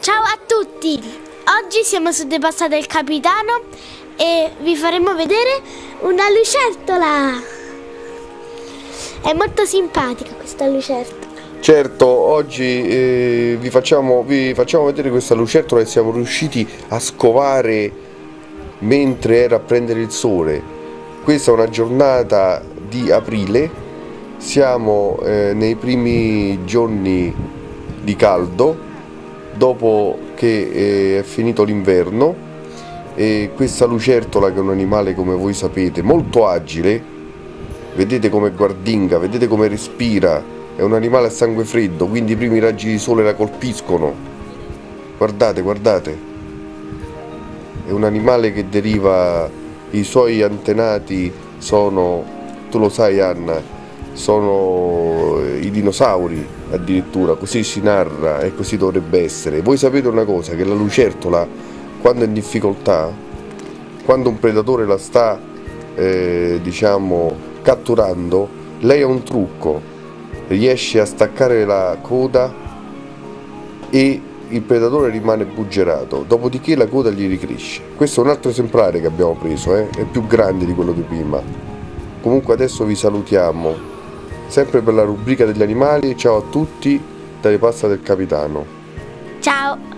Ciao a tutti! Oggi siamo su De Passa del Capitano e vi faremo vedere una lucertola! È molto simpatica questa lucertola. Certo, oggi eh, vi, facciamo, vi facciamo vedere questa lucertola che siamo riusciti a scovare mentre era a prendere il sole. Questa è una giornata di aprile, siamo eh, nei primi giorni di caldo dopo che eh, è finito l'inverno e questa lucertola che è un animale come voi sapete molto agile vedete come guardinga vedete come respira è un animale a sangue freddo quindi i primi raggi di sole la colpiscono. Guardate guardate. È un animale che deriva i suoi antenati sono tu lo sai Anna sono i dinosauri addirittura, così si narra e così dovrebbe essere. Voi sapete una cosa, che la lucertola quando è in difficoltà, quando un predatore la sta eh, diciamo catturando, lei ha un trucco, riesce a staccare la coda e il predatore rimane buggerato, dopodiché la coda gli ricresce. Questo è un altro esemplare che abbiamo preso, eh? è più grande di quello di prima. Comunque adesso vi salutiamo sempre per la rubrica degli animali. Ciao a tutti, dalle pasta del capitano. Ciao!